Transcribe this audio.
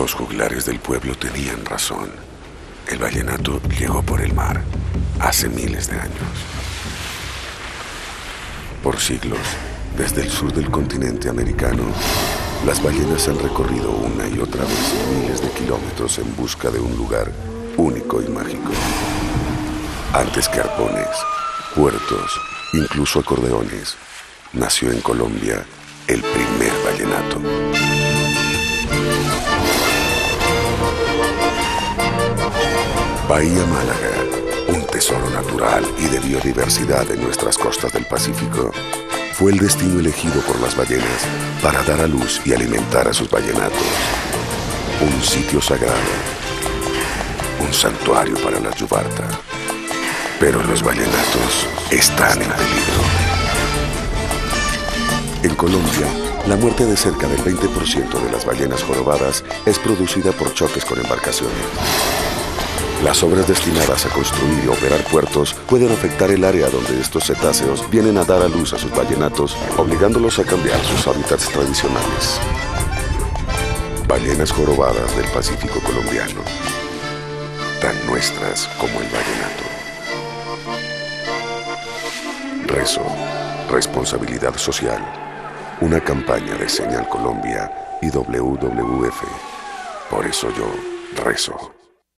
Los juglares del pueblo tenían razón. El vallenato llegó por el mar hace miles de años. Por siglos, desde el sur del continente americano, las ballenas han recorrido una y otra vez miles de kilómetros en busca de un lugar único y mágico. Antes que arpones, puertos, incluso acordeones, nació en Colombia el primer vallenato. Bahía Málaga, un tesoro natural y de biodiversidad en nuestras costas del Pacífico, fue el destino elegido por las ballenas para dar a luz y alimentar a sus ballenatos. Un sitio sagrado, un santuario para la yubarta. Pero los vallenatos están en peligro. En Colombia, la muerte de cerca del 20% de las ballenas jorobadas es producida por choques con embarcaciones. Las obras destinadas a construir y operar puertos pueden afectar el área donde estos cetáceos vienen a dar a luz a sus ballenatos, obligándolos a cambiar sus hábitats tradicionales. Ballenas jorobadas del Pacífico colombiano, tan nuestras como el vallenato. Rezo, responsabilidad social, una campaña de Señal Colombia y WWF. Por eso yo rezo.